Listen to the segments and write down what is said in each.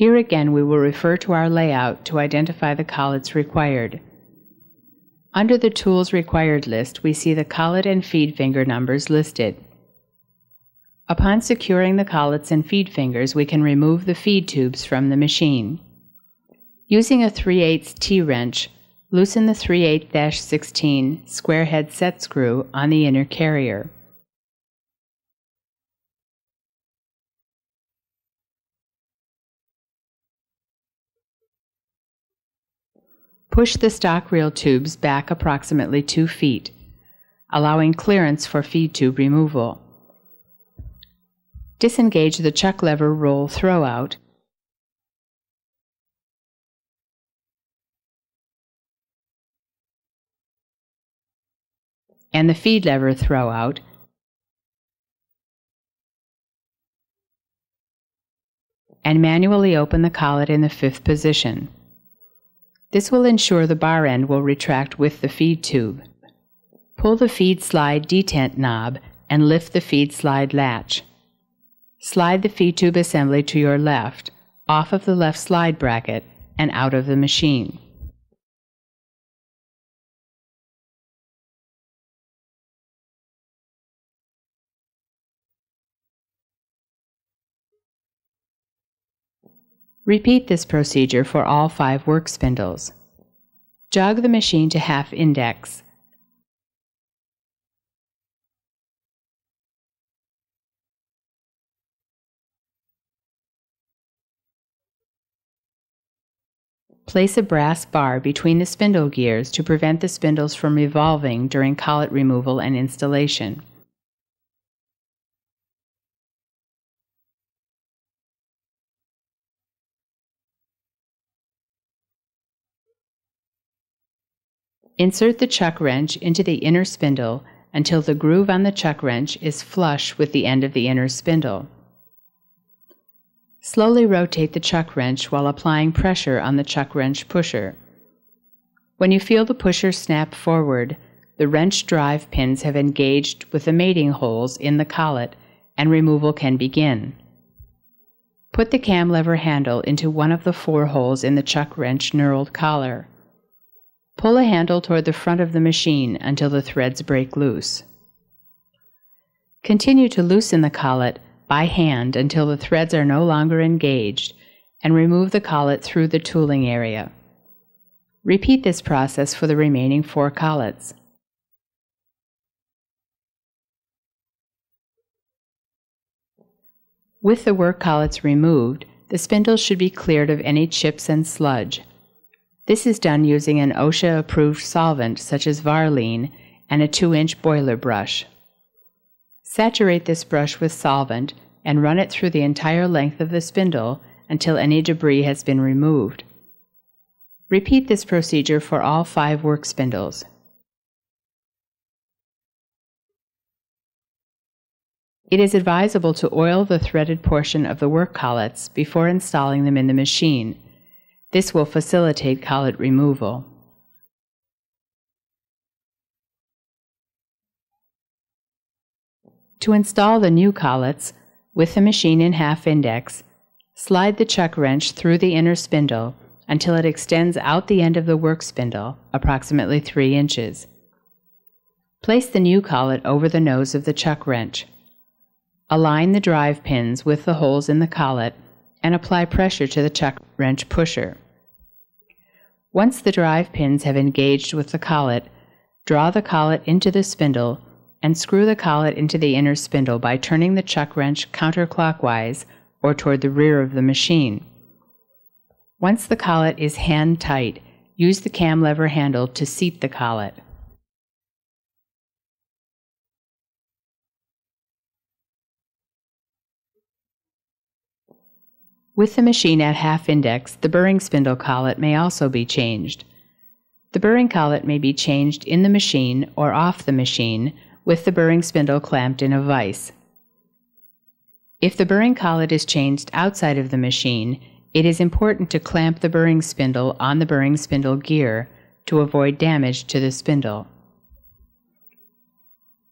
Here again we will refer to our layout to identify the collets required. Under the Tools Required list, we see the collet and feed finger numbers listed. Upon securing the collets and feed fingers, we can remove the feed tubes from the machine. Using a 3 8 T-wrench, loosen the 3 8-16 square head set screw on the inner carrier. Push the stock reel tubes back approximately 2 feet, allowing clearance for feed tube removal. Disengage the chuck lever roll throwout and the feed lever throwout and manually open the collet in the fifth position. This will ensure the bar end will retract with the feed tube. Pull the feed slide detent knob and lift the feed slide latch. Slide the feed tube assembly to your left, off of the left slide bracket, and out of the machine. Repeat this procedure for all five work spindles. Jog the machine to half index. Place a brass bar between the spindle gears to prevent the spindles from revolving during collet removal and installation. Insert the chuck wrench into the inner spindle until the groove on the chuck wrench is flush with the end of the inner spindle. Slowly rotate the chuck wrench while applying pressure on the chuck wrench pusher. When you feel the pusher snap forward, the wrench drive pins have engaged with the mating holes in the collet and removal can begin. Put the cam lever handle into one of the four holes in the chuck wrench knurled collar. Pull a handle toward the front of the machine until the threads break loose. Continue to loosen the collet by hand until the threads are no longer engaged and remove the collet through the tooling area. Repeat this process for the remaining four collets. With the work collets removed, the spindle should be cleared of any chips and sludge. This is done using an OSHA approved solvent such as Varsol and a 2 inch boiler brush. Saturate this brush with solvent and run it through the entire length of the spindle until any debris has been removed. Repeat this procedure for all five work spindles. It is advisable to oil the threaded portion of the work collets before installing them in the machine this will facilitate collet removal. To install the new collets, with the machine in half index, slide the chuck wrench through the inner spindle until it extends out the end of the work spindle, approximately 3 inches. Place the new collet over the nose of the chuck wrench. Align the drive pins with the holes in the collet and apply pressure to the chuck wrench pusher. Once the drive pins have engaged with the collet, draw the collet into the spindle and screw the collet into the inner spindle by turning the chuck wrench counterclockwise or toward the rear of the machine. Once the collet is hand tight, use the cam lever handle to seat the collet. With the machine at half index, the burring spindle collet may also be changed. The burring collet may be changed in the machine or off the machine with the burring spindle clamped in a vise. If the burring collet is changed outside of the machine, it is important to clamp the burring spindle on the burring spindle gear to avoid damage to the spindle.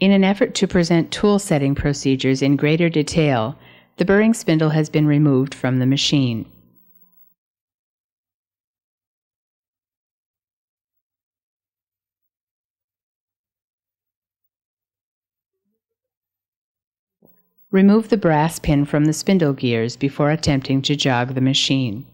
In an effort to present tool setting procedures in greater detail, the burring spindle has been removed from the machine. Remove the brass pin from the spindle gears before attempting to jog the machine.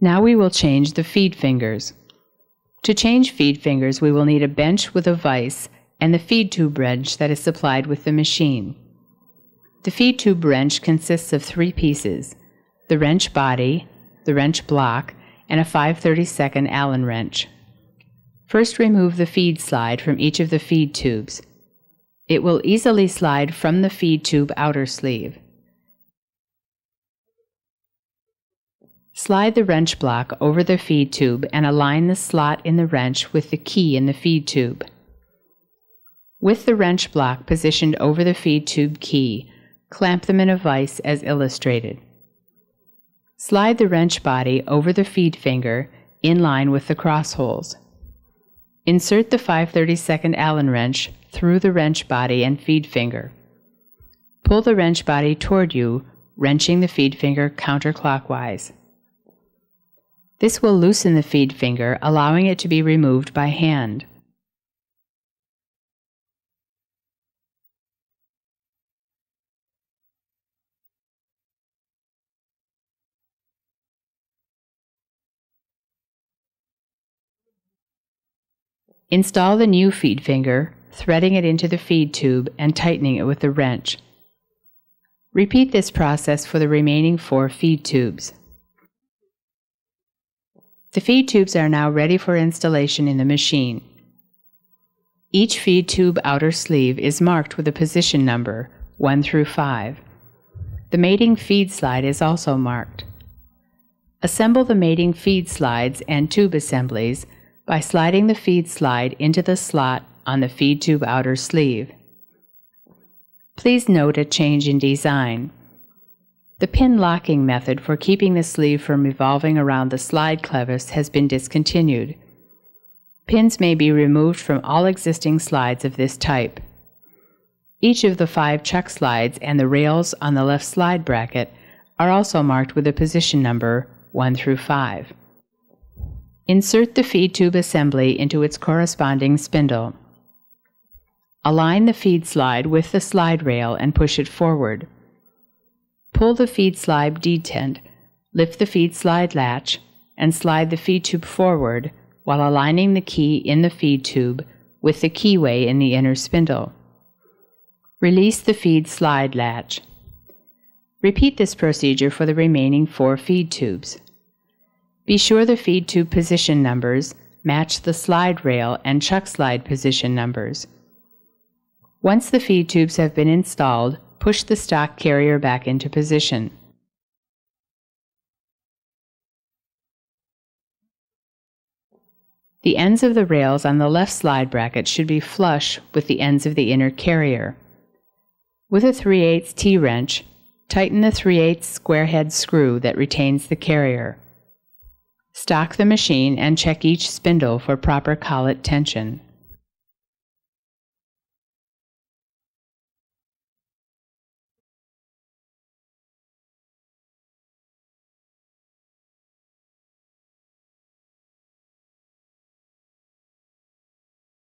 Now we will change the feed fingers. To change feed fingers, we will need a bench with a vise and the feed tube wrench that is supplied with the machine. The feed tube wrench consists of three pieces the wrench body, the wrench block, and a 5 32nd Allen wrench. First remove the feed slide from each of the feed tubes. It will easily slide from the feed tube outer sleeve. Slide the wrench block over the feed tube and align the slot in the wrench with the key in the feed tube. With the wrench block positioned over the feed tube key, clamp them in a vise as illustrated. Slide the wrench body over the feed finger in line with the cross holes. Insert the 532nd Allen wrench through the wrench body and feed finger. Pull the wrench body toward you, wrenching the feed finger counterclockwise. This will loosen the feed finger, allowing it to be removed by hand. Install the new feed finger, threading it into the feed tube and tightening it with the wrench. Repeat this process for the remaining four feed tubes. The feed tubes are now ready for installation in the machine. Each feed tube outer sleeve is marked with a position number, 1 through 5. The mating feed slide is also marked. Assemble the mating feed slides and tube assemblies by sliding the feed slide into the slot on the feed tube outer sleeve. Please note a change in design. The pin locking method for keeping the sleeve from revolving around the slide clevis has been discontinued. Pins may be removed from all existing slides of this type. Each of the five chuck slides and the rails on the left slide bracket are also marked with a position number 1 through 5. Insert the feed tube assembly into its corresponding spindle. Align the feed slide with the slide rail and push it forward. Pull the feed slide detent, lift the feed slide latch, and slide the feed tube forward while aligning the key in the feed tube with the keyway in the inner spindle. Release the feed slide latch. Repeat this procedure for the remaining four feed tubes. Be sure the feed tube position numbers match the slide rail and chuck slide position numbers. Once the feed tubes have been installed, push the stock carrier back into position. The ends of the rails on the left slide bracket should be flush with the ends of the inner carrier. With a 3 8 T-wrench, tighten the 3 8 square head screw that retains the carrier. Stock the machine and check each spindle for proper collet tension.